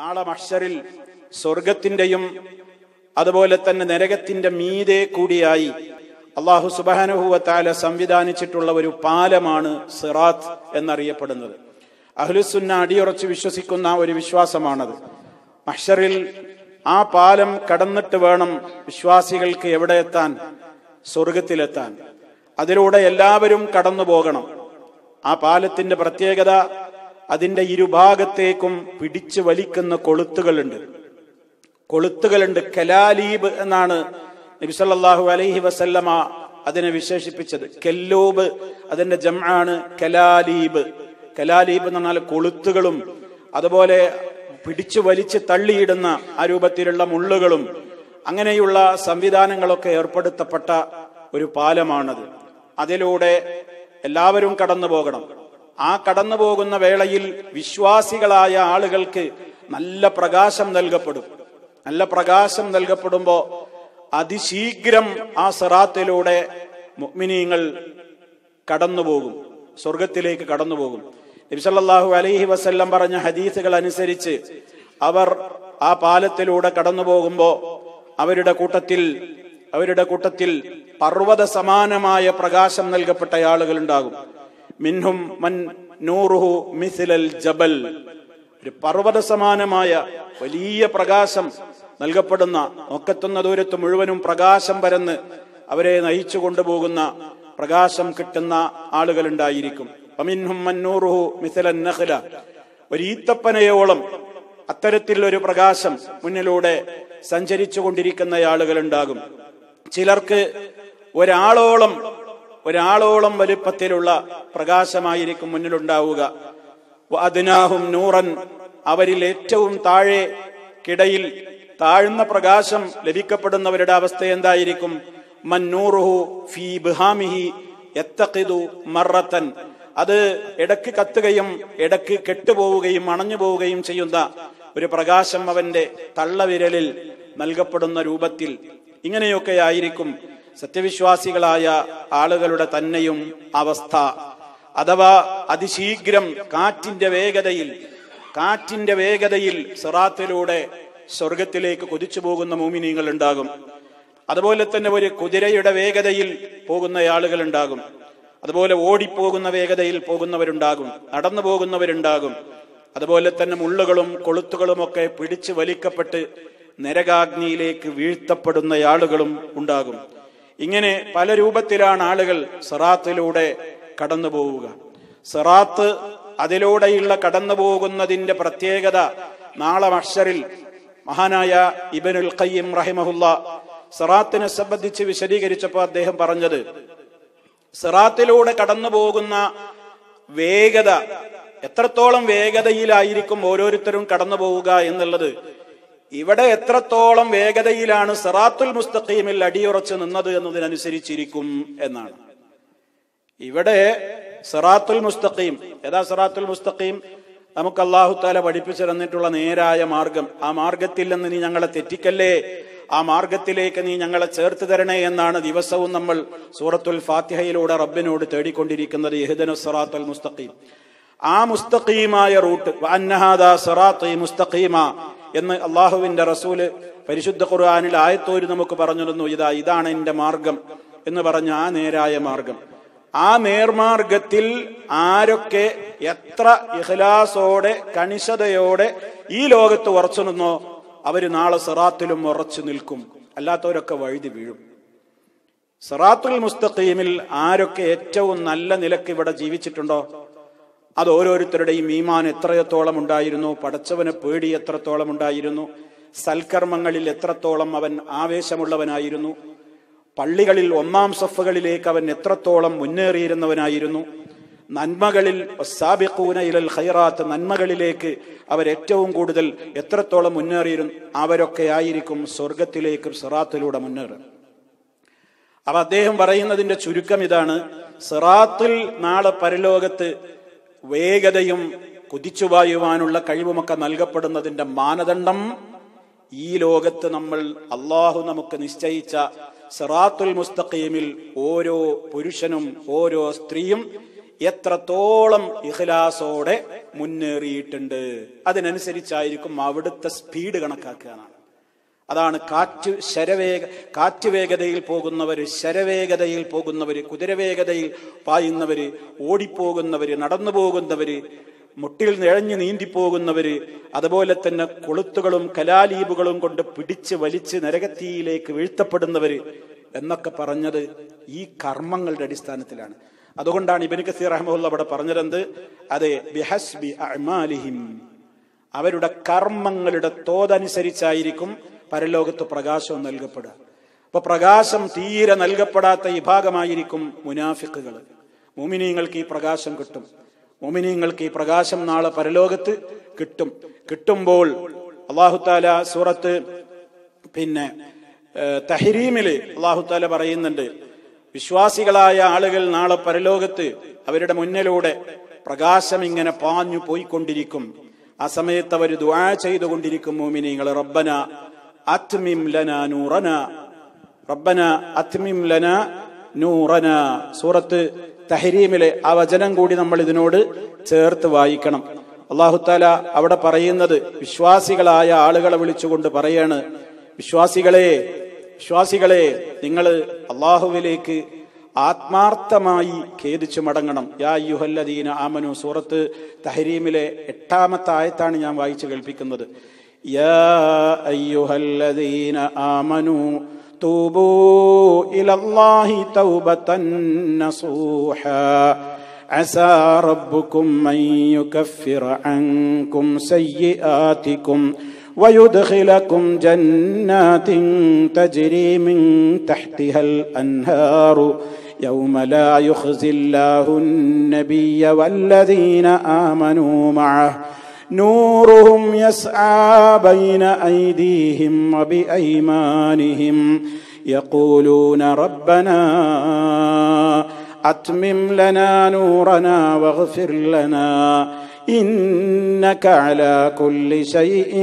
നാളെ മഷറിൽ സ്വർഗത്തിന്റെയും അതുപോലെ തന്നെ നരകത്തിന്റെ മീതെ കൂടിയായി അള്ളാഹു സുബാനുഭൂവത്താല സംവിധാനിച്ചിട്ടുള്ള ഒരു പാലമാണ് സിറാത്ത് എന്നറിയപ്പെടുന്നത്. അഹ്ലുസുന്ന അടിയുറച്ച് വിശ്വസിക്കുന്ന ഒരു വിശ്വാസമാണത്. മഷറിൽ ആ പാലം കടന്നിട്ട് വേണം വിശ്വാസികൾക്ക് എവിടെ എത്താൻ? സ്വർഗത്തിലെത്താൻ അതിലൂടെ എല്ലാവരും കടന്നു പോകണം ആ പാലത്തിന്റെ പ്രത്യേകത അതിന്റെ ഇരുഭാഗത്തേക്കും പിടിച്ചു വലിക്കുന്ന കൊളുത്തുകളുണ്ട്. കൊളുത്തുകളുണ്ട് കലാലീബ് എന്നാണ് നബിസല്ലാഹു അലൈഹി വസല്ലമ അതിനെ വിശേഷിപ്പിച്ചത്. കെല്ലോബ് അതിന്റെ ജമാണ് കലാലീബ്. കലാലീബ് എന്ന് പറഞ്ഞാൽ കൊളുത്തുകളും അതുപോലെ പിടിച്ചു വലിച്ച് തള്ളിയിടുന്ന ആ രൂപത്തിലുള്ള മുള്ളുകളും അങ്ങനെയുള്ള സംവിധാനങ്ങളൊക്കെ ഏർപ്പെടുത്തപ്പെട്ട ഒരു പാലമാണത്. അതിലൂടെ എല്ലാവരും കടന്നു പോകണം ആ കടന്നു പോകുന്ന വേളയിൽ വിശ്വാസികളായ ആളുകൾക്ക് നല്ല പ്രകാശം നൽകപ്പെടും. നല്ല പ്രകാശം നൽകപ്പെടുമ്പോ അതിശീഘ്രം ആ സിറാത്തിലൂടെ മുഅ്മിനീങ്ങൾ കടന്നുപോകും. സ്വർഗത്തിലേക്ക് കടന്നുപോകും. നബിസല്ലാഹു അലൈഹി വസ്ല്ലം പറഞ്ഞ ഹദീസുകൾ അനുസരിച്ച് അവർ ആ പാലത്തിലൂടെ കടന്നു പോകുമ്പോ അവരുടെ കൂട്ടത്തിൽ അവരുടെ കൂട്ടത്തിൽ പർവത സമാനമായ പ്രകാശം നൽകപ്പെട്ട ആളുകൾ ഉണ്ടാകും. മിൻഹും മൻ നൂറുഹു മിസിലൽ ജബൽ. ഒരു പർവത സമാനമായ വലിയ പ്രകാശം നൽകപ്പെടുന്ന നോക്കത്തുന്ന ദൂരത്ത് മുഴുവനും പ്രകാശം പരന്ന് അവരെ നയിച്ചു കൊണ്ടുപോകുന്ന പ്രകാശം കിട്ടുന്ന ആളുകൾ ഉണ്ടായിരിക്കും ഒരു ഈത്തപ്പനയോളം അത്തരത്തിൽ ഒരു പ്രകാശം മുന്നിലൂടെ സഞ്ചരിച്ചു കൊണ്ടിരിക്കുന്ന ആളുകൾ ഉണ്ടാകും ചിലർക്ക് ഒരാളോളം ഒരാളോളം വലുപ്പത്തിലുള്ള പ്രകാശമായിരിക്കും മുന്നിലുണ്ടാവുക. അതിനാഹും നൂറൻ അവരിൽ ഏറ്റവും താഴെ കിടയിൽ താഴ്ന്ന പ്രകാശം ലഭിക്കപ്പെടുന്നവരുടെ അവസ്ഥ എന്തായിരിക്കും? മന്നൂറുഹു ഫീ ബിഹാമിഹി എത്തു മറത്തൻ. അത് ഇടയ്ക്ക് കത്തുകയും ഇടയ്ക്ക് കെട്ടുപോവുകയും അണഞ്ഞു പോവുകയും ചെയ്യുന്ന ഒരു പ്രകാശം അവന്റെ തള്ളവിരലിൽ നൽകപ്പെടുന്ന രൂപത്തിൽ ഇങ്ങനെയൊക്കെ ആയിരിക്കും സത്യവിശ്വാസികളായ ആളുകളുടെ തന്നെയും അവസ്ഥ. അഥവാ അതിശീഘ്രം കാറ്റിന്റെ വേഗതയിൽ കാറ്റിന്റെ വേഗതയിൽ സിറാത്തിലൂടെ സ്വർഗത്തിലേക്ക് കുതിച്ചു പോകുന്ന മൂമിനീങ്ങൾ ഉണ്ടാകും അതുപോലെ തന്നെ ഒരു കുതിരയുടെ വേഗതയിൽ പോകുന്ന ആളുകൾ ഉണ്ടാകും അതുപോലെ ഓടിപ്പോകുന്ന വേഗതയിൽ പോകുന്നവരുണ്ടാകും നടന്നു പോകുന്നവരുണ്ടാകും. അതുപോലെ തന്നെ മുള്ളുകളും കൊളുത്തുകളും ഒക്കെ പിടിച്ചു വലിക്കപ്പെട്ട് നരകാഗ്നിയിലേക്ക് വീഴ്ത്തപ്പെടുന്ന ആളുകളും ഉണ്ടാകും. ഇങ്ങനെ പല രൂപത്തിലാണ് ആളുകൾ സിറാത്തിലൂടെ കടന്നു പോവുക സിറാത്ത് അതിലൂടെയുള്ള കടന്നു പോകുന്നതിന്റെ പ്രത്യേകത നാളെ മഷറിൽ മഹാനായ ഇബനുൽ ഖയ്യിം റഹിമഹുല്ല സിറാത്തിനെ സംബന്ധിച്ച് വിശദീകരിച്ചപ്പോൾ അദ്ദേഹം പറഞ്ഞത് സിറാത്തിലൂടെ കടന്നു പോകുന്ന വേഗത എത്രത്തോളം വേഗതയിലായിരിക്കും ഓരോരുത്തരും കടന്നു പോവുക എന്നുള്ളത് ഇവിടെ എത്രത്തോളം വേഗതയിലാണ് സിറാത്തുൽ മുസ്തഖീമിൽ അടിയുറച്ച് നിന്നത് എന്നതിനനുസരിച്ചിരിക്കും എന്നാണ്. ഇവിടെ സിറാത്തുൽ മുസ്തഖീം ഏതാ സിറാത്തുൽ മുസ്തഖീം? നമുക്ക് അള്ളാഹു താല പഠിപ്പിച്ചു തന്നിട്ടുള്ള നേരായ മാർഗം ആ മാർഗത്തിൽ നിന്ന് നീ ഞങ്ങളെ തെറ്റിക്കല്ലേ? ആ മാർഗത്തിലേക്ക് നീ ഞങ്ങളെ ചേർത്ത് തരണേ എന്നാണ് ദിവസവും നമ്മൾ സൂറത്തുൽ ഫാത്തിഹയിലൂടെ റബ്ബിനോട് തേടിക്കൊണ്ടിരിക്കുന്നത് യഹദന സിറാത്തുൽ മുസ്തഖീം. ആ മുസ്തഖീമായ റൂട്ട് മുസ്തഖീമ എന്ന് അള്ളാഹുവിന്റെ റസൂൽ പരിശുദ്ധ ഖുർആാനിൽ ആയത്തോര് നമുക്ക് പറഞ്ഞു തന്നു. ഇതാ ഇതാണ് എന്റെ മാർഗം എന്ന് പറഞ്ഞ ആ നേരായ മാർഗം. ആ നേർമാർഗത്തിൽ ആരൊക്കെ എത്ര ഇഹ്ലാസോടെ കണിശതയോടെ ഈ ലോകത്ത് ഉറച്ചു നിന്നോ അവർ നാളെ സിറാത്തിലും ഉറച്ചു നിൽക്കും. അല്ലാത്തവരൊക്കെ വഴുതി വീഴും. സിറാത്തുൽ മുസ്തഖീമിൽ ആരൊക്കെ ഏറ്റവും നല്ല നിലയ്ക്ക് ഇവിടെ ജീവിച്ചിട്ടുണ്ടോ? അത് ഓരോരുത്തരുടെയും ഈമാൻ എത്രയത്തോളം ഉണ്ടായിരുന്നു പടച്ചവന് പേടി എത്രത്തോളം ഉണ്ടായിരുന്നു സൽക്കർമ്മങ്ങളിൽ എത്രത്തോളം അവൻ ആവേശമുള്ളവനായിരുന്നു പള്ളികളിൽ ഒന്നാം സഫുകളിലേക്ക് അവൻ എത്രത്തോളം മുന്നേറിയിരുന്നവനായിരുന്നു നന്മകളിൽ ഇലൽ ഖൈറാത്ത് നന്മകളിലേക്ക് അവർ ഏറ്റവും കൂടുതൽ എത്രത്തോളം മുന്നേറിയിരുന്നു അവരൊക്കെ ആയിരിക്കും സ്വർഗത്തിലേക്കും സിറാത്തിലൂടെ മുന്നേറുക അപ്പൊ അദ്ദേഹം പറയുന്നതിന്റെ ചുരുക്കം ഇതാണ് സിറാത്തിൽ നാളെ പരലോകത്ത് വേഗതയും കുതിച്ചുപായുവാനുള്ള കഴിവുമൊക്കെ നൽകപ്പെടുന്നതിന്റെ മാനദണ്ഡം ഈ ലോകത്ത് നമ്മൾ അള്ളാഹു നമുക്ക് നിശ്ചയിച്ച സിറാത്തുൽ മുസ്തഖീമിൽ ഓരോ പുരുഷനും ഓരോ സ്ത്രീയും എത്രത്തോളം ഇഖ്ലാസോടെ മുന്നേറിയിട്ടുണ്ട്. അതിനനുസരിച്ചായിരിക്കും അവിടുത്തെ സ്പീഡ് കണക്കാക്കുകയാണ്. അതാണ് കാറ്റ് ശരവേഗ കാറ്റ് വേഗതയിൽ പോകുന്നവർ ശരവേഗതയിൽ പോകുന്നവർ കുതിരവേഗതയിൽ പായുന്നവർ ഓടിപ്പോകുന്നവർ നടന്നു പോകുന്നവർ മുട്ടിൽ നിഴഞ്ഞു നീന്തിപ്പോകുന്നവർ അതുപോലെ തന്നെ കൊളുത്തുകളും കലാലീപുകളും കൊണ്ട് പിടിച്ച് വലിച്ച് നരകത്തിയിലേക്ക് വീഴ്ത്തപ്പെടുന്നവർ എന്നൊക്കെ പറഞ്ഞത് ഈ കർമ്മങ്ങളുടെ അടിസ്ഥാനത്തിലാണ്. അതുകൊണ്ടാണ് ഇബിൻ കസീർ അഹമ്മദ് അവിടെ പറഞ്ഞതെന്ത്? അതെ ബിഹസ്ബി അമാലിഹിം അവരുടെ കർമ്മങ്ങളുടെ തോതനുസരിച്ചായിരിക്കും പരലോകത്ത് പ്രകാശം നൽകപ്പെടുക. അപ്പൊ പ്രകാശം തീരെ നൽകപ്പെടാത്ത വിഭാഗമായിരിക്കും മുനാഫിക്കുകൾ മോമിനിയങ്ങൾക്ക് ഈ പ്രകാശം കിട്ടും. മോമിനിയങ്ങൾക്ക് ഈ പ്രകാശം നാളെ പരലോകത്ത് കിട്ടും. കിട്ടുമ്പോൾ അള്ളാഹുത്താല സൂറത്ത് പിന്നെ തഹരീമിൽ അള്ളാഹുത്താല പറയുന്നുണ്ട് വിശ്വാസികളായ ആളുകൾ നാളെ പരലോകത്ത് അവരുടെ മുന്നിലൂടെ പ്രകാശം ഇങ്ങനെ പാഞ്ഞു പോയിക്കൊണ്ടിരിക്കും. ആ സമയത്ത് അവർ ദുആ ചെയ്തുകൊണ്ടിരിക്കും മോമിനിയങ്ങൾ റബ്ബന അത്മിം ലന നൂറന റബ്ബന അത്മിം ലന നൂറന സൂറത്ത് തഹരീമിലെ ആ വചനം കൂടി നമ്മൾ ഇതിനോട് ചേർത്ത് വായിക്കണം. അള്ളാഹുത്താല അവിടെ പറയുന്നത് വിശ്വാസികളായ ആളുകളെ വിളിച്ചുകൊണ്ട് പറയാണ് വിശ്വാസികളെ വിശ്വാസികളെ നിങ്ങൾ അള്ളാഹുവിലേക്ക് ആത്മാർത്ഥമായി ഖേദിച്ചു മടങ്ങണം. യാ യുഹല്ലദീന ആമനു സൂറത്ത് തഹരീമിലെ എട്ടാമത്തെ ആയത്താണ് ഞാൻ വായിച്ചു കേൾപ്പിക്കുന്നത്. يا أيها الذين آمنوا توبوا إلى الله توبة نصوحا. عسى ربكم أن يكفر عنكم سيئاتكم ويدخلكم جنات تجري من تحتها الأنهار. يوم لا يخزي الله النبي والذين آمنوا معه. نورهم يسعى بين أيديهم وبأيمانهم يقولون ربنا أتمم لنا نورنا واغفر لنا إنك على كل شيء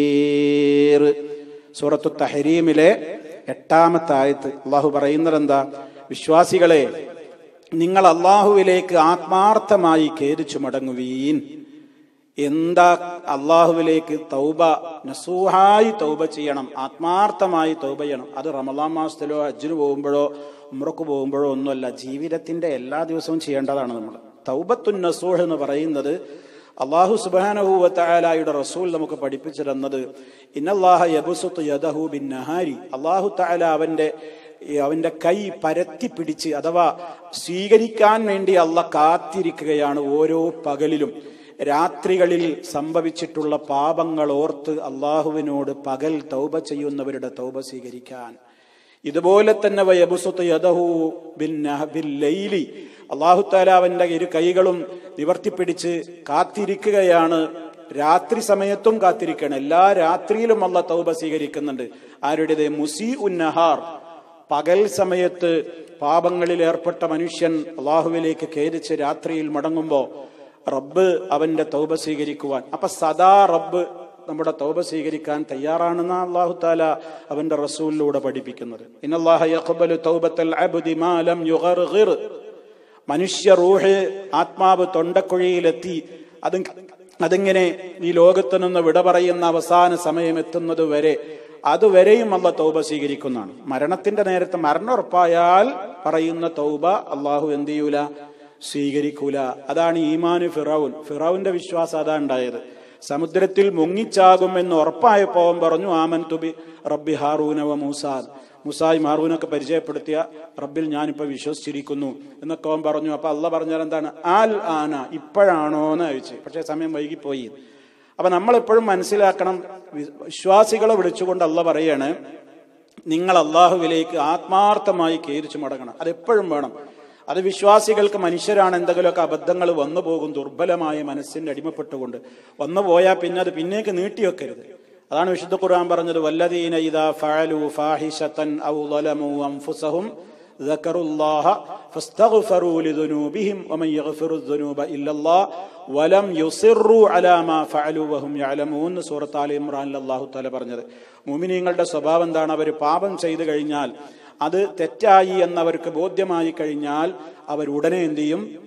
قدير സൂറത്തു തഹരീമിലെ എട്ടാമത്തെ ആയത്ത് അള്ളാഹു പറയുന്നത് എന്താ വിശ്വാസികളെ നിങ്ങൾ അള്ളാഹുവിലേക്ക് ആത്മാർത്ഥമായി കേരിച്ചു മടങ്ങുവീൻ എന്താ അള്ളാഹുവിലേക്ക് തൗബ നസൂഹായി തൗബ ചെയ്യണം ആത്മാർത്ഥമായി തൗബ ചെയ്യണം? അത് റമദാൻ മാസത്തിലോ അജ്ജിന് പോകുമ്പോഴോ ഉമ്രക്ക് പോകുമ്പോഴോ ഒന്നുമല്ല. ജീവിതത്തിന്റെ എല്ലാ ദിവസവും ചെയ്യേണ്ടതാണ് നമ്മൾ. തൗബത്തുൻ നസൂഹ് എന്ന് പറയുന്നത് അള്ളാഹു സുബാനഹുവത്തായാലായുടെ റസൂൽ നമുക്ക് പഠിപ്പിച്ചു തന്നത് ഇന്നല്ലാഹ യബുസുത്ത് യദഹു ബിൻ നഹാരി. അള്ളാഹു താല അവന്റെ അവന്റെ കൈ പരത്തി പിടിച്ച് അഥവാ സ്വീകരിക്കാൻ വേണ്ടി അള്ള കാത്തിരിക്കുകയാണ് ഓരോ പകലിലും. രാത്രികളിൽ സംഭവിച്ചിട്ടുള്ള പാപങ്ങൾ ഓർത്ത് അള്ളാഹുവിനോട് പകൽ തൗബ ചെയ്യുന്നവരുടെ തൗബ സ്വീകരിക്കാൻ. ഇതുപോലെ തന്നെ അള്ളാഹുത്താല അവന്റെ ഇരു കൈകളും നിവർത്തിപ്പിടിച്ച് കാത്തിരിക്കുകയാണ്. രാത്രി സമയത്തും കാത്തിരിക്കണം എല്ലാ രാത്രിയിലും അള്ള തൗബ സ്വീകരിക്കുന്നുണ്ട്. ആരുടേത്? മുസി ഉന്നഹാർ പകൽ സമയത്ത് പാപങ്ങളിൽ ഏർപ്പെട്ട മനുഷ്യൻ അള്ളാഹുവിലേക്ക് ഖേദിച്ച് രാത്രിയിൽ മടങ്ങുമ്പോൾ റബ്ബ് അവന്റെ തൗബ സ്വീകരിക്കുവാൻ. അപ്പൊ സദാ റബ്ബ് നമ്മുടെ തൗബ സ്വീകരിക്കാൻ തയ്യാറാണെന്ന അള്ളാഹു താല അവന്റെ റസൂലിലൂടെ പഠിപ്പിക്കുന്നത്. മനുഷ്യ റൂഹ് ആത്മാവ് തൊണ്ടക്കുഴിയിലെത്തി. അത് അതിങ്ങനെ ഈ ലോകത്ത് നിന്ന് വിട പറയുന്ന അവസാന സമയം എത്തുന്നത് വരെ അതുവരെയും അല്ല തൗബ സ്വീകരിക്കുന്നതാണ്. മരണത്തിന്റെ നേരത്തെ മരണം ഉറപ്പായാൽ പറയുന്ന തൗബ അള്ളാഹു എന്ത് ചെയ്യൂല? സ്വീകരിക്കൂല. അതാണ് ഈമാന് ഫിറൌൻ. ഫിറൌന്റെ വിശ്വാസം അതാ ഉണ്ടായത്. സമുദ്രത്തിൽ മുങ്ങിച്ചാകും എന്ന് ഉറപ്പായ പോവം പറഞ്ഞു ആമൻ തുബി റബ്ബി ഹാറൂനവ മൂസാൻ മുസായി മാറൂനൊക്കെ പരിചയപ്പെടുത്തിയ റബ്ബിൽ ഞാനിപ്പോ വിശ്വസിച്ചിരിക്കുന്നു എന്നൊക്കെ പറഞ്ഞു. അപ്പൊ അല്ല പറഞ്ഞാൽ എന്താണ്? ആൽ ആന. ഇപ്പോഴാണോ എന്ന് ചോദിച്ചു. പക്ഷെ സമയം വൈകിപ്പോയി. അപ്പൊ നമ്മൾ എപ്പോഴും മനസ്സിലാക്കണം വിശ്വാസികളെ വിളിച്ചുകൊണ്ട് അല്ല പറയാണ് നിങ്ങൾ അള്ളാഹുവിലേക്ക് ആത്മാർത്ഥമായി കേരിച്ചു മടങ്ങണം അത് എപ്പോഴും വേണം അത് വിശ്വാസികൾക്ക് മനുഷ്യരാണ് എന്തെങ്കിലുമൊക്കെ അബദ്ധങ്ങൾ വന്നു പോകും ദുർബലമായ മനസ്സിന്റെ അടിമപ്പെട്ടുകൊണ്ട് വന്നു പോയാൽ പിന്നെ അത് പിന്നേക്ക് നീട്ടിവെക്കരുത് അതാണ് വിശുദ്ധ ഖുർആൻ പറഞ്ഞത് വല്ലദീന ഇദാ ഫഅലു ഫാഹിഷതൻ ഔ ളലമു അൻഫുസഹും ذكروا الله فاستغفروا لذنوبهم ومن يغفر الذنوب الا الله വലം യുസിറു അലാമ ഫഅലുവഹും യഅലമൂന്ന് സൂറത്ത് അലി ഇമ്രാൻ അള്ളാഹു തല പറഞ്ഞത്. മുമിനീങ്ങളുടെ സ്വഭാവം എന്താണ്? അവർ പാപം ചെയ്തു കഴിഞ്ഞാൽ അത് തെറ്റായി എന്നവർക്ക് ബോധ്യമായി കഴിഞ്ഞാൽ അവർ ഉടനെ എന്തു ചെയ്യും?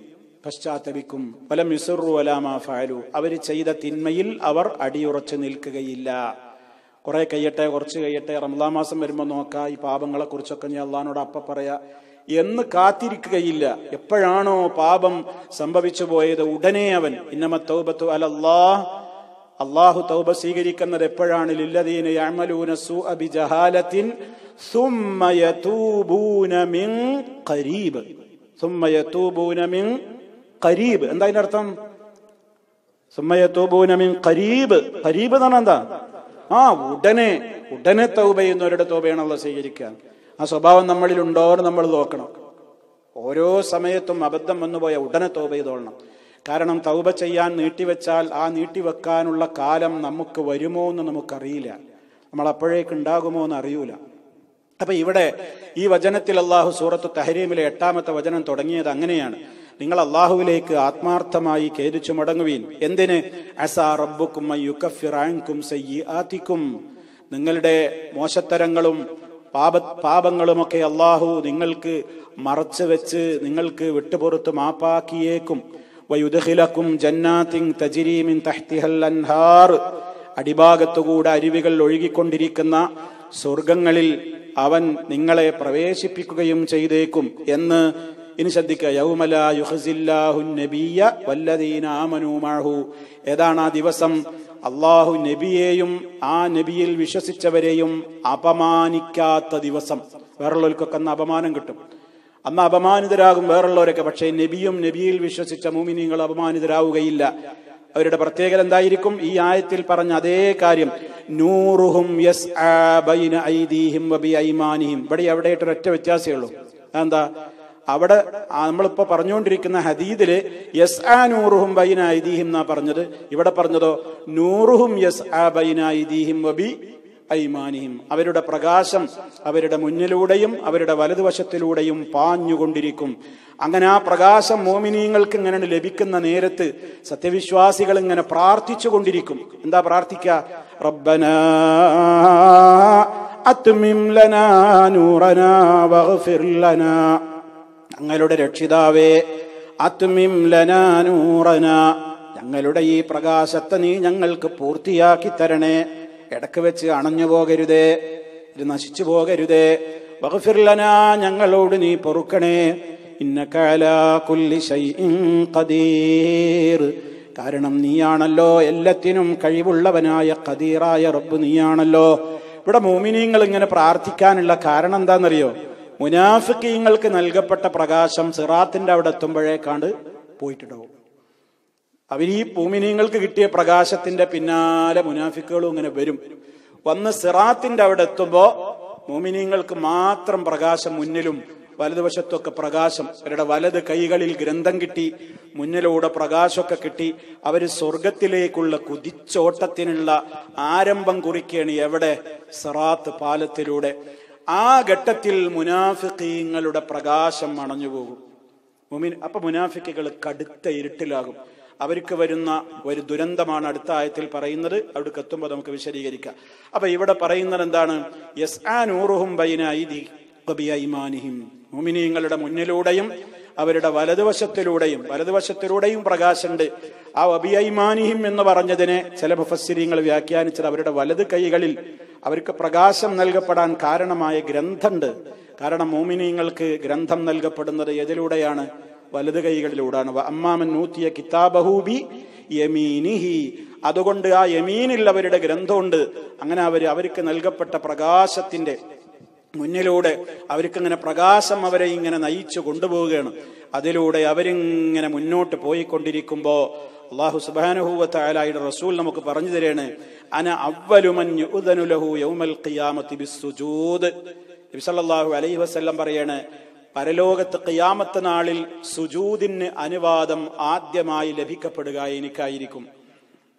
പശ്ചാത്തപിക്കും. വലം യുസിറു അലാമ ഫഅലു. അവർ ചെയ്ത തിന്മയിൽ അവർ അടിയുറച്ചു നിൽക്കുകയില്ല. കുറേ കഴിയട്ടെ കുറച്ച് കഴിയട്ടെ. റമദാ മാസം വരുമ്പോൾ നോക്കാം ഈ പാപങ്ങളെ കുറിച്ചൊക്കെ ഞാൻ അള്ളഹാനോട് അപ്പ പറയാം. എന്ന് കാത്തിരിക്കുകയില്ല. എപ്പോഴാണോ പാപം സംഭവിച്ചു പോയത് ഉടനെ അവൻ ഇന്നമ തൗബത്തു അലല്ലാ അള്ളാഹു തൗബ സ്വീകരിക്കുന്നത് എപ്പോഴാണ്? ലില്ലദീന യഅമലൂന സൂഅ ബിജഹാലത്തിൻ സുമ്മ യതൂബൂന മിൻ ഖരീബ്. സുമ്മ യതൂബൂന മിൻ ഖരീബ്. എന്താ ഇതിന്റെ അർത്ഥം? സുമ്മ യതൂബൂന മിൻ ഖരീബ്. ഖരീബ് എന്നാണ് എന്താ? ആ ഉടനെ ഉടനെ തൗബ ചെയ്യുന്നവരുടെ തൗബയാണ് അള്ളാഹ് സ്വീകരിക്കുക. ആ സ്വഭാവം നമ്മളിൽ ഉണ്ടോ എന്ന് നമ്മൾ നോക്കണം. ഓരോ സമയത്തും അബദ്ധം വന്നുപോയ ഉടനെ തൗബ ചെയ്തോളണം. കാരണം തൗബ ചെയ്യാൻ നീട്ടിവെച്ചാൽ ആ നീട്ടിവെക്കാനുള്ള കാലം നമുക്ക് വരുമോ എന്ന് നമുക്കറിയില്ല. നമ്മൾ അപ്പോഴേക്ക് ഉണ്ടാകുമോ എന്ന് അറിയൂല. അപ്പൊ ഇവിടെ ഈ വചനത്തിൽ അള്ളാഹു സൂറത്ത് തഹരീമിലെ എട്ടാമത്തെ വചനം തുടങ്ങിയത് അങ്ങനെയാണ്. നിങ്ങൾ അള്ളാഹുവിലേക്ക് ആത്മാർത്ഥമായി ഖേദിച്ചു മടങ്ങുവീൻ. എന്തിന്? അസാ നിങ്ങളുടെ മോശത്തരങ്ങളും പാപ പാപങ്ങളുമൊക്കെ അള്ളാഹു നിങ്ങൾക്ക് മറച്ചു വെച്ച് നിങ്ങൾക്ക് വിട്ടുപുറത്ത് മാപ്പാക്കിയേക്കും. വയുദഹിലക്കും ജന്നാത്തിൻ തജിരീമിൻ തഹ്തിഹൽ അൻഹാർ. അടിഭാഗത്തുകൂടെ അരുവികൾ ഒഴുകിക്കൊണ്ടിരിക്കുന്ന സ്വർഗങ്ങളിൽ അവൻ നിങ്ങളെ പ്രവേശിപ്പിക്കുകയും ചെയ്തേക്കും എന്ന് ഇനി ശ്രദ്ധിക്കുക. യൗമല നബിയ വല്ലദീന മാഹു ഏതാണ് ആ ദിവസം? അള്ളാഹു നബിയെയും ആ നബിയിൽ വിശ്വസിച്ചവരെയും അപമാനിക്കാത്ത ദിവസം. വേറുള്ളവർക്കൊക്കെ അന്ന് അപമാനം കിട്ടും. അന്ന് അപമാനിതരാകും വേറുള്ളവരൊക്കെ പക്ഷേ നബിയും നബിയിൽ വിശ്വസിച്ച മൂമിനിങ്ങൾ അപമാനിതരാവുകയില്ല. അവരുടെ പ്രത്യേകത എന്തായിരിക്കും? ഈ ആയത്തിൽ പറഞ്ഞ അതേ കാര്യം. നൂറുഹും യസ് ഇവിടെ അവിടെ ഒറ്റ വ്യത്യാസമേ ഉള്ളൂ. എന്താ അവിടെ നമ്മളിപ്പോ പറഞ്ഞുകൊണ്ടിരിക്കുന്ന ഹദീദിൽ യസ് ആ നൂറുഹും ബൈന എന്നാ പറഞ്ഞത്. ഇവിടെ പറഞ്ഞതോ നൂറുഹും യസ് ആ ബൈന വബി ഐമാനിഹിം. അവരുടെ പ്രകാശം അവരുടെ മുന്നിലൂടെയും അവരുടെ വലതുവശത്തിലൂടെയും പാഞ്ഞുകൊണ്ടിരിക്കും. അങ്ങനെ ആ പ്രകാശം മോമിനീങ്ങൾക്ക് ഇങ്ങനെ ലഭിക്കുന്ന നേരത്ത് സത്യവിശ്വാസികൾ ഇങ്ങനെ പ്രാർത്ഥിച്ചു കൊണ്ടിരിക്കും എന്താ പ്രാർത്ഥിക്ക? റബ്ബന അത്മിം ലനാ നൂറനാ വഗ്ഫിർ ലനാ ഞങ്ങളുടെ രക്ഷിതാവേ അത്മിം ലനാനൂറന. ഞങ്ങളുടെ ഈ പ്രകാശത്തെ നീ ഞങ്ങൾക്ക് പൂർത്തിയാക്കി തരണേ. ഇടയ്ക്ക് വെച്ച് അണഞ്ഞു പോകരുതേ ഇത് നശിച്ചു പോകരുതേ. ബഹുഫിർലന ഞങ്ങളോട് നീ പൊറുക്കണേ. ഖദീർ. കാരണം നീയാണല്ലോ എല്ലാത്തിനും കഴിവുള്ളവനായ കദീറായ റബ്ബ് നീയാണല്ലോ. ഇവിടെ മോമിനിയങ്ങൾ ഇങ്ങനെ പ്രാർത്ഥിക്കാനുള്ള കാരണം എന്താണെന്നറിയോ? മുനാഫിക്കീങ്ങൾക്ക് നൽകപ്പെട്ട പ്രകാശം സിറാത്തിന്റെ അവിടെ എത്തുമ്പോഴേക്കാണ്ട് പോയിട്ടുണ്ടാവും. അവർ ഈ ഭൂമിനീങ്ങൾക്ക് കിട്ടിയ പ്രകാശത്തിന്റെ പിന്നാലെ മുനാഫിക്കുകളും ഇങ്ങനെ വരും. വന്ന് സിറാത്തിന്റെ അവിടെ എത്തുമ്പോ മോമിനീങ്ങൾക്ക് മാത്രം പ്രകാശം മുന്നിലും വലതുവശത്തൊക്കെ പ്രകാശം. അവരുടെ വലത് കൈകളിൽ ഗ്രന്ഥം കിട്ടി മുന്നിലൂടെ പ്രകാശമൊക്കെ കിട്ടി. അവർ സ്വർഗത്തിലേക്കുള്ള കുതിച്ചോട്ടത്തിനുള്ള ആരംഭം കുറിക്കുകയാണ് എവിടെ? സിറാത്ത് പാലത്തിലൂടെ. ആ ഘട്ടത്തിൽ മുനാഫിക്കീങ്ങളുടെ പ്രകാശം അണഞ്ഞുപോകും. മുമിൻ അപ്പൊ മുനാഫിക്കുകൾ കടുത്ത ഇരുട്ടിലാകും. അവർക്ക് വരുന്ന ഒരു ദുരന്തമാണ് അടുത്ത ആയത്തിൽ പറയുന്നത്. അവിടെ എത്തുമ്പോൾ നമുക്ക് വിശദീകരിക്കാം. അപ്പൊ ഇവിടെ പറയുന്നത് എന്താണ്? യസ് ആ നൂറുഹും ബൈനായി മുമിനീങ്ങളുടെ മുന്നിലൂടെയും അവരുടെ വലതുവശത്തിലൂടെയും വലതുവശത്തിലൂടെയും പ്രകാശമുണ്ട്. ആ അബിയൈമാനിഹിം എന്ന് പറഞ്ഞതിനെ ചില മുഫസ്സിരിങ്ങൾ വ്യാഖ്യാനിച്ചത് അവരുടെ വലത് കൈകളിൽ അവർക്ക് പ്രകാശം നൽകപ്പെടാൻ കാരണമായ ഗ്രന്ഥമുണ്ട്. കാരണം മോമിനിയങ്ങൾക്ക് ഗ്രന്ഥം നൽകപ്പെടുന്നത് എതിലൂടെയാണ് വലത് കൈകളിലൂടെയാണ്. അമ്മാമൻ നൂത്തിയ കിതാബഹൂബി യമീനിഹി. അതുകൊണ്ട് ആ യമീനിൽ അവരുടെ ഗ്രന്ഥമുണ്ട്. അങ്ങനെ അവർ അവർക്ക് നൽകപ്പെട്ട പ്രകാശത്തിന്റെ മുന്നിലൂടെ അവർക്കിങ്ങനെ പ്രകാശം അവരെ ഇങ്ങനെ നയിച്ചു കൊണ്ടുപോവുകയാണ്. അതിലൂടെ അവരിങ്ങനെ മുന്നോട്ട് പോയിക്കൊണ്ടിരിക്കുമ്പോ അള്ളാഹു സുബാനുഹൂവത്തായാലായുടെ റസൂൽ നമുക്ക് പറഞ്ഞു തരേണ് അന അവലുമഞ്ഞു യൗമൽ ബിസ്സുജൂദ്. അലൈഹി വസല്ലം പറയാണ് പരലോകത്ത് ഖിയാമത്ത് നാളിൽ സുജൂദിന് അനുവാദം ആദ്യമായി ലഭിക്കപ്പെടുക എനിക്കായിരിക്കും.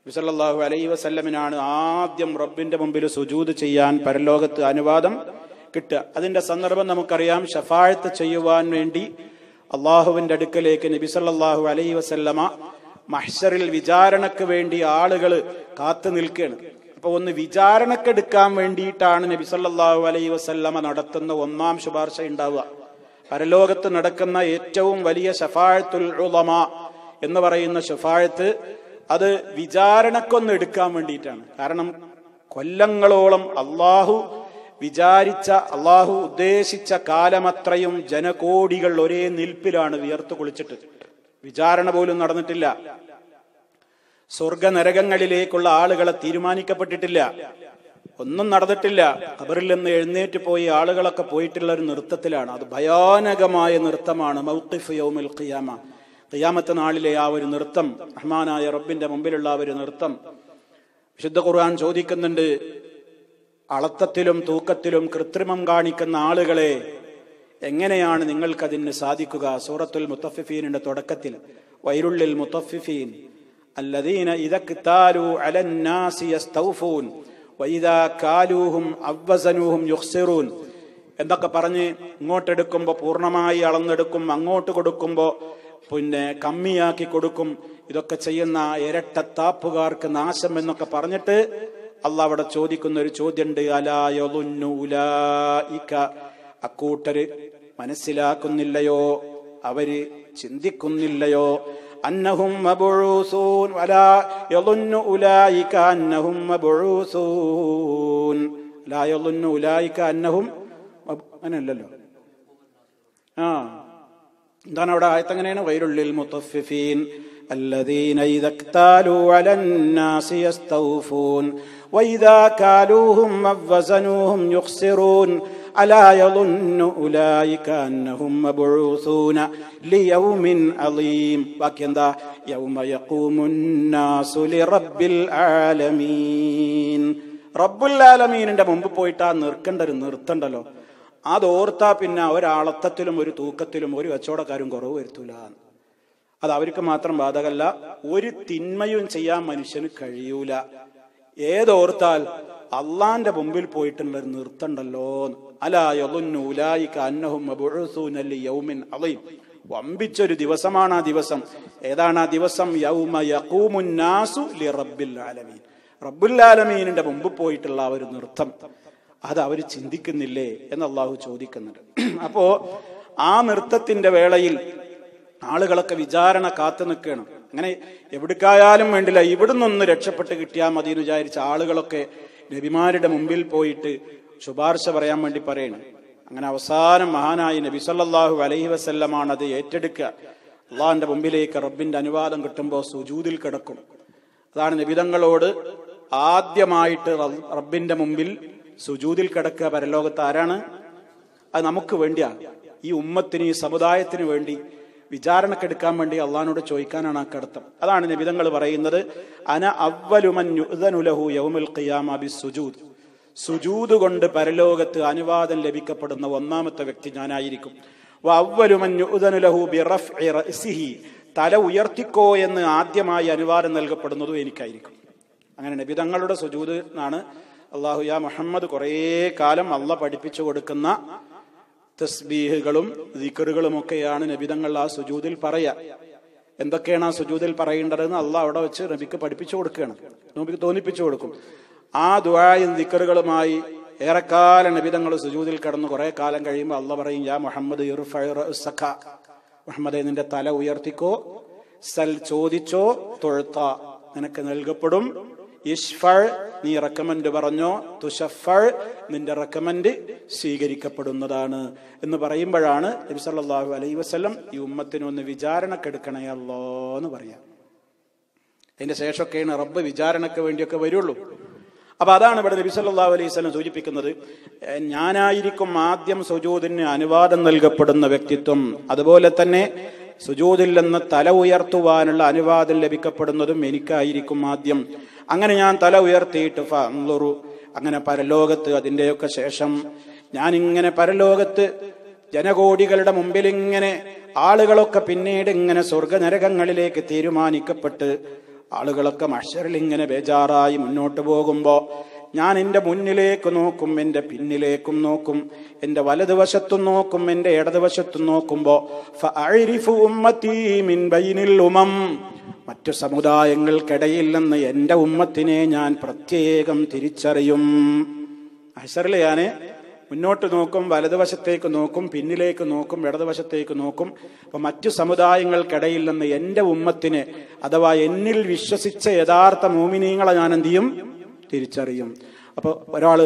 വിസല്ലാഹു അലൈഹി വസല്ലമിനാണ് ആദ്യം റബ്ബിന്റെ മുമ്പിൽ സുജൂദ് ചെയ്യാൻ പരലോകത്ത് അനുവാദം കിട്ടുക. അതിന്റെ സന്ദർഭം നമുക്കറിയാം ഷഫാഴത്ത് ചെയ്യുവാൻ വേണ്ടി അള്ളാഹുവിന്റെ അടുക്കലേക്ക് നബി സല്ലല്ലാഹു അലൈഹി വസല്ലമ മഹ്ഷറിൽ വിചാരണക്ക് വേണ്ടി ആളുകൾ കാത്തു നിൽക്കുകയാണ്. അപ്പൊ ഒന്ന് വിചാരണക്കെടുക്കാൻ വേണ്ടിയിട്ടാണ് നബി സല്ലല്ലാഹു അലൈ വസല്ലമ നടത്തുന്ന ഒന്നാം ശുപാർശ ഉണ്ടാവുക. പരലോകത്ത് നടക്കുന്ന ഏറ്റവും വലിയ ഷഫാഴത്തുൽ ഉളമ എന്ന് പറയുന്ന ഷഫാഴത്ത് അത് വിചാരണക്കൊന്ന് എടുക്കാൻ വേണ്ടിയിട്ടാണ്. കാരണം കൊല്ലങ്ങളോളം അള്ളാഹു വിചാരിച്ച അള്ളാഹു ഉദ്ദേശിച്ച കാലമത്രയും ജനകോടികൾ ഒരേ നിൽപ്പിലാണ് വിയർത്തു കുളിച്ചിട്ട്. വിചാരണ പോലും നടന്നിട്ടില്ല. സ്വർഗനരകങ്ങളിലേക്കുള്ള ആളുകളെ തീരുമാനിക്കപ്പെട്ടിട്ടില്ല. ഒന്നും നടന്നിട്ടില്ല. ഖബറിൽ നിന്ന് എഴുന്നേറ്റ് പോയി ആളുകളൊക്കെ പോയിട്ടുള്ള ഒരു നൃത്തത്തിലാണ്. അത് ഭയാനകമായ നൃത്തമാണ്. മൗഖിഫ് യൗമിൽ ഖിയാമ. ഖിയാമത്തെ നാളിലെ ആ ഒരു നൃത്തം റഹ്മാനായ റബ്ബിന്റെ മുമ്പിലുള്ള ആ ഒരു നൃത്തം. വിശുദ്ധ ഖുർആൻ ചോദിക്കുന്നുണ്ട് അളത്തത്തിലും തൂക്കത്തിലും കൃത്രിമം കാണിക്കുന്ന ആളുകളെ എങ്ങനെയാണ് നിങ്ങൾക്കതിന് സാധിക്കുക? സൂറത്തുൽ മുത്തഫിഫീനിന്റെ തുടക്കത്തിൽ വൈരുള്ളിൽ മുത്തഫിഫീൻ അല്ലദീന ഇതക്താലു അലന്നാസി യസ്തൗഫൂൻ വൈദാ കാലൂഹും അവസനൂഹും യുഹ്സിറൂൻ എന്നൊക്കെ പറഞ്ഞ് ഇങ്ങോട്ടെടുക്കുമ്പോൾ പൂർണമായി അളന്നെടുക്കും അങ്ങോട്ട് കൊടുക്കുമ്പോൾ പിന്നെ കമ്മിയാക്കി കൊടുക്കും. ഇതൊക്കെ ചെയ്യുന്ന ഇരട്ടത്താപ്പുകാർക്ക് നാശം എന്നൊക്കെ പറഞ്ഞിട്ട് അള്ളാഹ് അവിടെ ചോദിക്കുന്ന ഒരു ചോദ്യമുണ്ട് അലായൊലുന്നു ഉലായിക്ക അക്കൂട്ടര് മനസ്സിലാക്കുന്നില്ലയോ അവര് ചിന്തിക്കുന്നില്ലയോ അന്നഹും മബുഊസൂൻ വലാ യളുന്നു ഉലായിക അന്നഹും മബുഊസൂൻ ലാ യളുന്നു ഉലായിക അന്നഹും മബ്- അങ്ങനെയല്ലല്ലോ ആ എന്താണ് അവിടെ ആയത്ത് എങ്ങനെയാണ് വൈരുള്ളിൽ മുത്തഫിഫീൻ الذين إذا اكتالوا على الناس يستوفون وإذا كالوهم أو وزنوهم يخسرون ألا يظن أولئك أنهم مبعوثون ليوم عظيم باكي يوم يقوم الناس لرب العالمين റബ്ബുൽ ആലമീനിന്റെ മുമ്പ് പോയിട്ട് ആ നിർക്കേണ്ട ഒരു നിർത്തണ്ടല്ലോ അതോർത്താ പിന്നെ ഒരാളത്തത്തിലും ഒരു തൂക്കത്തിലും ഒരു കച്ചവടക്കാരും കുറവ് വരുത്തൂല അത് അവർക്ക് മാത്രം ബാധകല്ല ഒരു തിന്മയും ചെയ്യാൻ മനുഷ്യന് കഴിയൂല ഏതോർത്താൽ അള്ളാന്റെ മുമ്പിൽ പോയിട്ടുള്ള ഒരു നിർത്തണ്ടല്ലോ വമ്പിച്ചൊരു ദിവസമാണ് ആ ദിവസം. ഏതാണ് ആ ദിവസം? ആലമീനിന്റെ മുമ്പ് പോയിട്ടുള്ള ആ ഒരു നൃത്തം. അത് അവർ ചിന്തിക്കുന്നില്ലേ എന്ന് അള്ളാഹു ചോദിക്കുന്നുണ്ട്. അപ്പോ ആ നൃത്തത്തിന്റെ വേളയിൽ ആളുകളൊക്കെ വിചാരണ കാത്തു നിൽക്കണം അങ്ങനെ എവിടേക്കായാലും വേണ്ടില്ല. ഇവിടുന്നൊന്ന് രക്ഷപ്പെട്ട് കിട്ടിയാൽ മതി എന്ന് വിചാരിച്ച ആളുകളൊക്കെ നബിമാരുടെ മുമ്പിൽ പോയിട്ട് ശുപാർശ പറയാൻ വേണ്ടി പറയണം. അങ്ങനെ അവസാനം മഹാനായ നബി സല്ലല്ലാഹു അലൈഹി വസല്ലമാണ് അത് ഏറ്റെടുക്കുക. അള്ളാഹിന്റെ മുമ്പിലേക്ക് റബ്ബിന്റെ അനുവാദം കിട്ടുമ്പോൾ സുജൂതിൽ കിടക്കും. അതാണ് നിബിതങ്ങളോട് ആദ്യമായിട്ട് റബ്ബിന്റെ മുമ്പിൽ സുജൂതിൽ കിടക്കുക പരലോകത്ത് ആരാണ്? അത് നമുക്ക് വേണ്ടിയാണ് ഈ ഉമ്മത്തിന് ഈ സമുദായത്തിന് വേണ്ടി വിചാരണക്കെടുക്കാൻ വേണ്ടി അള്ളഹാനോട് ചോദിക്കാനാണ് ആ കടത്തം. അതാണ് നിബിതങ്ങൾ പറയുന്നത് അന അവലുമൻ യുഅ്ദനുലഹു യൗമുൽ ഖിയാമ സുജൂദ് സുജൂദ് കൊണ്ട് പരലോകത്ത് അനുവാദം ലഭിക്കപ്പെടുന്ന ഒന്നാമത്തെ വ്യക്തി ഞാനായിരിക്കും. തല ഉയർത്തിക്കോ എന്ന് ആദ്യമായി അനുവാദം നൽകപ്പെടുന്നതും എനിക്കായിരിക്കും. അങ്ങനെ നബിതങ്ങളുടെ സുജൂദ് എന്നാണ് അള്ളാഹു യാ മുഹമ്മദ് കുറേ കാലം അള്ള പഠിപ്പിച്ചു കൊടുക്കുന്ന തസ്ബീഹുകളും ദിക്കറുകളും ഒക്കെയാണ് നബിതങ്ങൾ ആ സുജൂതിൽ പറയുക എന്തൊക്കെയാണ് ആ സുജൂതിൽ പറയേണ്ടതെന്ന് അള്ളാഹ് അവിടെ വെച്ച് നബിക്ക് പഠിപ്പിച്ചു കൊടുക്കുകയാണ്. നബിക്ക് തോന്നിപ്പിച്ചു കൊടുക്കും. ആ ദുആയും ദിക്കറുകളുമായി ഏറെക്കാലം നബിതങ്ങൾ സുജൂതിൽ കിടന്ന് കുറെ കാലം കഴിയുമ്പോൾ അള്ള പറയും യാ മുഹമ്മദ്. മുഹമ്മദെ നിന്റെ തല ഉയർത്തിക്കോ സൽ ചോദിച്ചോ തൊഴുത്ത. നിനക്ക് നൽകപ്പെടും. ഇഷ്ഫൾ നീ റെക്കമെൻഡ് പറഞ്ഞോ? തുഷഫൾ നിന്റെ റെക്കമെൻഡ് സ്വീകരിക്കപ്പെടുന്നതാണ്. എന്ന് പറയുമ്പോഴാണ് നബി സല്ലല്ലാഹു അലൈഹി വസല്ലം ഈ ഉമ്മത്തിന് ഒന്ന് വിചാരണക്കെടുക്കണേ എന്ന് പറയാം. അതിന്റെ ശേഷമൊക്കെയാണ് റബ്ബ് വിചാരണക്ക് വേണ്ടിയൊക്കെ വരുള്ളൂ. അപ്പൊ അതാണ് ഇവിടെ നബി സല്ലല്ലാഹു അലൈഹി വസല്ലം സൂചിപ്പിക്കുന്നത്. ഞാനായിരിക്കും ആദ്യം സുജൂദിന് അനുവാദം നൽകപ്പെടുന്ന വ്യക്തിത്വം. അതുപോലെ തന്നെ സുജൂദിൽ നിന്ന് തല ഉയർത്തുവാനുള്ള അനുവാദം ലഭിക്കപ്പെടുന്നതും എനിക്കായിരിക്കും ആദ്യം. അങ്ങനെ ഞാൻ തല ഉയർത്തിയിട്ട് ഫുറു അങ്ങനെ പരലോകത്ത് അതിന്റെയൊക്കെ ശേഷം ഞാൻ ഇങ്ങനെ പരലോകത്ത് ജനകോടികളുടെ മുമ്പിൽ ഇങ്ങനെ ആളുകളൊക്കെ പിന്നീട് ഇങ്ങനെ സ്വർഗനരകങ്ങളിലേക്ക് തീരുമാനിക്കപ്പെട്ട് ആളുകളൊക്കെ മഷറിൽ ഇങ്ങനെ ബേജാറായി മുന്നോട്ട് പോകുമ്പോൾ ഞാൻ എന്റെ മുന്നിലേക്ക് നോക്കും എന്റെ പിന്നിലേക്കും നോക്കും എന്റെ വലതുവശത്തും നോക്കും എന്റെ ഇടതുവശത്തും നോക്കുമ്പോ മറ്റു സമുദായങ്ങൾക്കിടയിൽ നിന്ന് എന്റെ ഉമ്മത്തിനെ ഞാൻ പ്രത്യേകം തിരിച്ചറിയും. അഹസറിൽ ഞാൻ മുന്നോട്ട് നോക്കും വലതുവശത്തേക്ക് നോക്കും പിന്നിലേക്ക് നോക്കും ഇടതുവശത്തേക്ക് നോക്കും. അപ്പൊ മറ്റു സമുദായങ്ങൾക്കിടയിൽ നിന്ന് എന്റെ ഉമ്മത്തിന് അഥവാ എന്നിൽ വിശ്വസിച്ച യഥാർത്ഥ മോമിനീങ്ങളെ ഞാൻ എന്ത് ചെയ്യും? തിരിച്ചറിയും. അപ്പൊ ഒരാൾ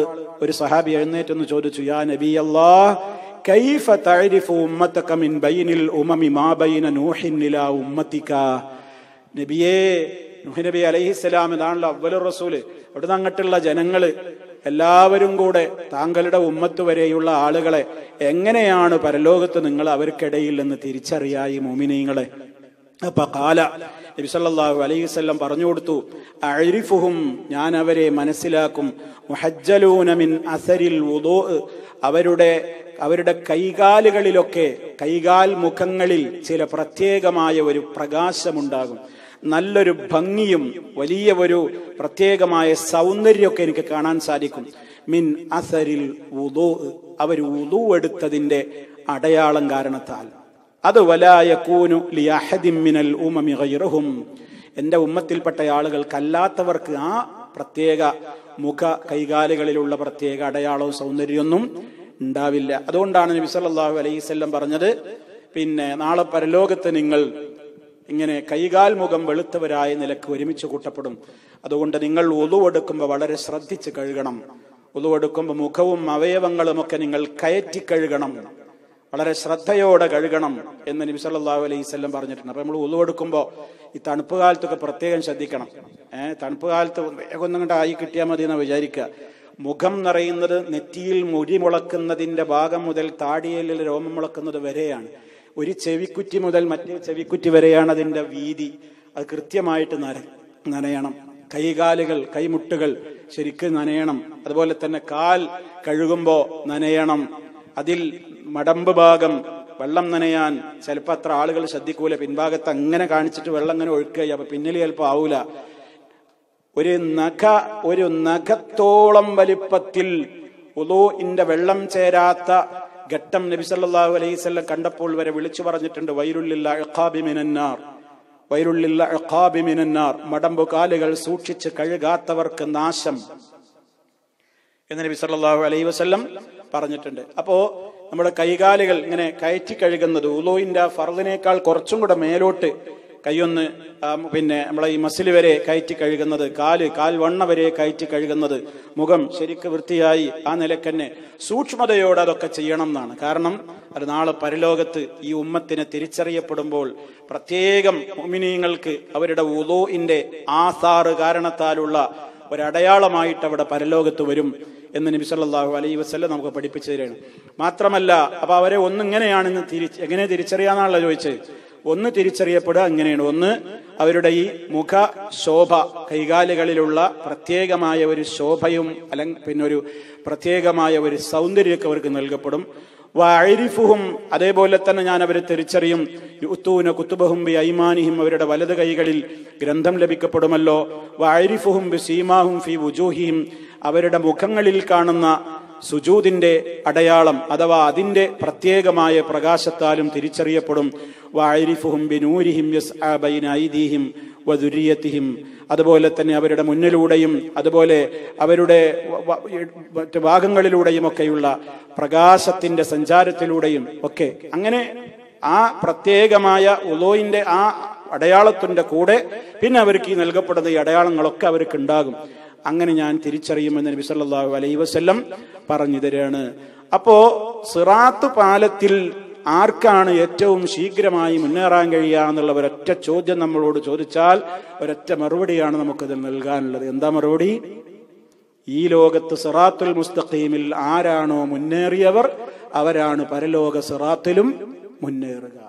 ഒരു സഹാബി എഴുന്നേറ്റ് എഴുന്നേറ്റൊന്ന് ചോദിച്ചു യാ നബി അല്ലാ കൈഫ തഅരിഫു ഉമ്മത്തക്ക മിൻ ബൈനിൽ ഉമമി മാ ബൈന നൂഹിൻ ഇലാ ഉമ്മത്തിക നബിയേ നബി അലൈഹിസ്സലാം ഇതാണല്ലോ അവ്വൽ റസൂൽ. അവിടുന്ന് അങ്ങോട്ടുള്ള ജനങ്ങൾ എല്ലാവരും കൂടെ താങ്കളുടെ ഉമ്മത്ത് വരെയുള്ള ആളുകളെ എങ്ങനെയാണ് പരലോകത്ത് നിങ്ങൾ അവർക്കിടയിൽ നിന്ന് തിരിച്ചറിയായി മോമിനീങ്ങളെ? അപ്പൊ കാല നബി സല്ലല്ലാഹു അലൈഹി വസല്ലം പറഞ്ഞു കൊടുത്തു അഴിഫുഹും ഞാൻ അവരെ മനസ്സിലാക്കും. അസരിൽ അവരുടെ അവരുടെ കൈകാലുകളിലൊക്കെ കൈകാൽ മുഖങ്ങളിൽ ചില പ്രത്യേകമായ ഒരു പ്രകാശമുണ്ടാകും. നല്ലൊരു ഭംഗിയും വലിയ ഒരു പ്രത്യേകമായ സൗന്ദര്യമൊക്കെ എനിക്ക് കാണാൻ സാധിക്കും. മിൻ അസരിൽ ഉദോ അവർ വുദൂ എടുത്തതിന്റെ അടയാളം കാരണത്താൽ. അത് വലായക്കൂനു കൂനു മിനൽ ഉമമി ഗൈറഹും. എന്റെ ഉമ്മത്തിൽപ്പെട്ട ആളുകൾക്കല്ലാത്തവർക്ക് ആ പ്രത്യേക മുഖ കൈകാലുകളിലുള്ള പ്രത്യേക അടയാളവും സൗന്ദര്യമൊന്നും ഉണ്ടാവില്ല. അതുകൊണ്ടാണ് നബി സല്ലല്ലാഹു അലൈഹി വസല്ലം പറഞ്ഞത് പിന്നെ നാളെ പരലോകത്ത് നിങ്ങൾ ഇങ്ങനെ കൈകാൽ മുഖം വെളുത്തവരായ നിലയ്ക്ക് ഒരുമിച്ച് കൂട്ടപ്പെടും. അതുകൊണ്ട് നിങ്ങൾ ഒതുവെടുക്കുമ്പോൾ വളരെ ശ്രദ്ധിച്ച് കഴുകണം. ഒതുവെടുക്കുമ്പോൾ മുഖവും അവയവങ്ങളും ഒക്കെ നിങ്ങൾ കയറ്റി കഴുകണം. വളരെ ശ്രദ്ധയോടെ കഴുകണം എന്ന് നബി സല്ലല്ലാഹു അലൈഹി പറഞ്ഞിട്ടുണ്ട്. അപ്പൊ നമ്മൾ ഉളുവെടുക്കുമ്പോൾ ഈ തണുപ്പ് കാലത്തൊക്കെ പ്രത്യേകം ശ്രദ്ധിക്കണം. ഏഹ് തണുപ്പ് കാലത്ത് വേഗം ആയി കിട്ടിയാൽ മതി എന്ന് വിചാരിക്കുക മുഖം നിറയുന്നത് നെറ്റിയിൽ മുടി മുളക്കുന്നതിന്റെ ഭാഗം മുതൽ താടിയലിൽ രോമം മുളക്കുന്നത് വരെയാണ്. ഒരു ചെവിക്കുറ്റി മുതൽ മറ്റേ ചെവിക്കുറ്റി വരെയാണ് അതിന്റെ വീതി. അത് കൃത്യമായിട്ട് നര നനയണം. കൈകാലുകൾ കൈമുട്ടുകൾ ശരിക്കും നനയണം. അതുപോലെ തന്നെ കാൽ കഴുകുമ്പോൾ നനയണം. അതിൽ മടമ്പ് ഭാഗം വെള്ളം നനയാൻ ചിലപ്പോൾ അത്ര ആളുകൾ ശ്രദ്ധിക്കൂല. പിൻഭാഗത്ത് അങ്ങനെ കാണിച്ചിട്ട് വെള്ളം അങ്ങനെ ഒഴുക്കുക അപ്പൊ പിന്നിൽ ചിലപ്പോൾ ആവൂല. ഒരു നഖ ഒരു നഖത്തോളം വലിപ്പത്തിൽ ഉദോ ഇന്റെ വെള്ളം ചേരാത്ത ഘട്ടം നബി സല്ലാഹു അലൈഹി വസല്ലം കണ്ടപ്പോൾ വരെ വിളിച്ചു പറഞ്ഞിട്ടുണ്ട് വൈരുള്ളില്ല അഖാബിമിനാർ വൈരുള്ളില്ല അഖാബിമിനാർ മിനന്നാർ മടമ്പു കാലുകൾ സൂക്ഷിച്ച് കഴുകാത്തവർക്ക് നാശം എന്ന് നബി സല്ലാഹു അലൈഹി വസ്ല്ലം പറഞ്ഞിട്ടുണ്ട്. അപ്പോ നമ്മുടെ കൈകാലുകൾ ഇങ്ങനെ കയറ്റി കഴുകുന്നത് ഉലോയിന്റെ ഫർദിനേക്കാൾ കുറച്ചും കൂടെ മേലോട്ട് കൈയൊന്ന് പിന്നെ നമ്മളെ ഈ മസിൽ വരെ കയറ്റി കഴുകുന്നത് കാൽ കാൽ വണ്ണ വരെ കയറ്റി കഴുകുന്നത് മുഖം ശരിക്ക് വൃത്തിയായി ആ നിലക്കന്നെ സൂക്ഷ്മതയോടെ അതൊക്കെ ചെയ്യണം എന്നാണ്. കാരണം അത് നാളെ പരലോകത്ത് ഈ ഉമ്മത്തിനെ തിരിച്ചറിയപ്പെടുമ്പോൾ പ്രത്യേകം മുമിനീങ്ങൾക്ക് അവരുടെ ഉദോഇന്റെ ആസാറ് കാരണത്താലുള്ള ഒരടയാളമായിട്ട് അവിടെ പരലോകത്ത് വരും എന്ന് നബി സല്ലല്ലാഹു അലൈഹി വസല്ലം നമുക്ക് പഠിപ്പിച്ചു തരാണ് മാത്രമല്ല അപ്പൊ അവരെ ഒന്നിങ്ങനെയാണെന്ന് തിരിച്ച് എങ്ങനെ തിരിച്ചറിയാന്നാണല്ലോ ചോദിച്ചത്? ഒന്ന് തിരിച്ചറിയപ്പെടുക അങ്ങനെയാണ്. ഒന്ന് അവരുടെ ഈ മുഖ ശോഭ കൈകാലുകളിലുള്ള പ്രത്യേകമായ ഒരു ശോഭയും അല്ലെങ്കിൽ പിന്നെ ഒരു പ്രത്യേകമായ ഒരു സൗന്ദര്യമൊക്കെ അവർക്ക് നൽകപ്പെടും. വഅരിഫുഹും അതേപോലെ തന്നെ ഞാൻ അവരെ തിരിച്ചറിയും. യുത്തൂന കുത്തുബഹും ബി ഐമാനിഹിം അവരുടെ വലത് കൈകളിൽ ഗ്രന്ഥം ലഭിക്കപ്പെടുമല്ലോ. വഅരിഫുഹും ബി സീമാഹും ഫി വുജൂഹിഹിം അവരുടെ മുഖങ്ങളിൽ കാണുന്ന സുജൂദിന്റെ അടയാളം അഥവാ അതിന്റെ പ്രത്യേകമായ പ്രകാശത്താലും തിരിച്ചറിയപ്പെടും. അതുപോലെ തന്നെ അവരുടെ മുന്നിലൂടെയും അതുപോലെ അവരുടെ മറ്റ് ഭാഗങ്ങളിലൂടെയും ഒക്കെയുള്ള പ്രകാശത്തിന്റെ സഞ്ചാരത്തിലൂടെയും ഒക്കെ. അങ്ങനെ ആ പ്രത്യേകമായ ഉലോയിന്റെ ആ അടയാളത്തിന്റെ കൂടെ പിന്നെ അവർക്ക് ഈ നൽകപ്പെടുന്ന ഈ അടയാളങ്ങളൊക്കെ അവർക്ക് ഉണ്ടാകും. അങ്ങനെ ഞാൻ തിരിച്ചറിയുമെന്ന് നബി സല്ലാഹു അലൈ വസ്ല്ലം പറഞ്ഞു തരാണ് അപ്പോ സിറാത്ത് പാലത്തിൽ ആർക്കാണ് ഏറ്റവും ശീഘ്രമായി മുന്നേറാൻ കഴിയുക എന്നുള്ള ഒരൊറ്റ ചോദ്യം നമ്മളോട് ചോദിച്ചാൽ ഒരൊറ്റ മറുപടിയാണ് നമുക്കതിൽ നൽകാനുള്ളത്. എന്താ മറുപടി? ഈ ലോകത്ത് സിറാത്തുൽ മുസ്തഖീമിൽ ആരാണോ മുന്നേറിയവർ അവരാണ് പരലോക സിറാത്തിലും മുന്നേറുക.